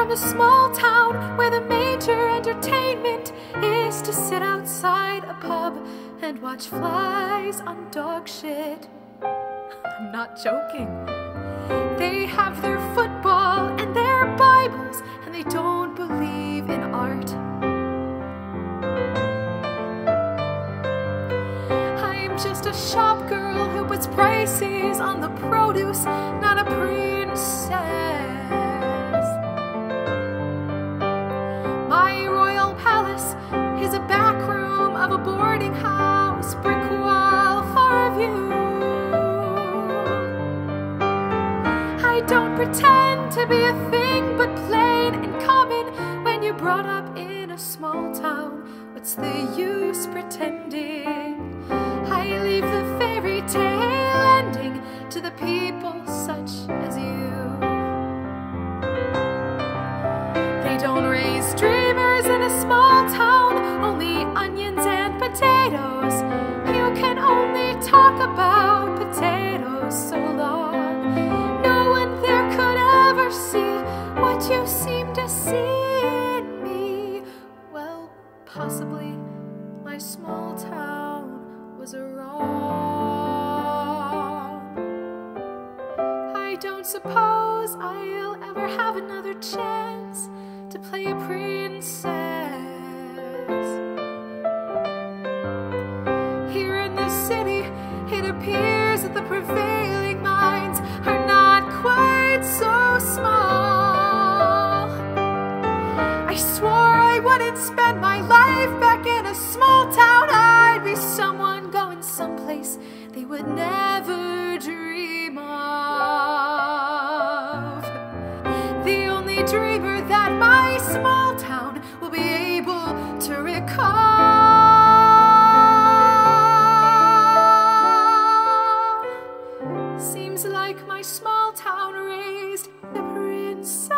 from a small town where the major entertainment is to sit outside a pub and watch flies on dog shit. I'm not joking. They have their football and their Bibles, and they don't believe in art. I'm just a shop girl who puts prices on the produce, boarding house, brick wall, far view. I don't pretend to be a thing but plain and common when you're brought up in a small town. What's the use pretending? I leave the fairy tale ending to the people such potatoes so long. No one there could ever see what you seem to see in me. Well, possibly my small town was a wrong. I don't suppose I'll ever have another chance to play a princess. It appears that the prevailing minds are not quite so small. I swore I wouldn't spend my life back in a small town. I'd be someone going someplace they would never dream of. The only dreamer that my small town will be able to recall. Seems like my small town raised the princess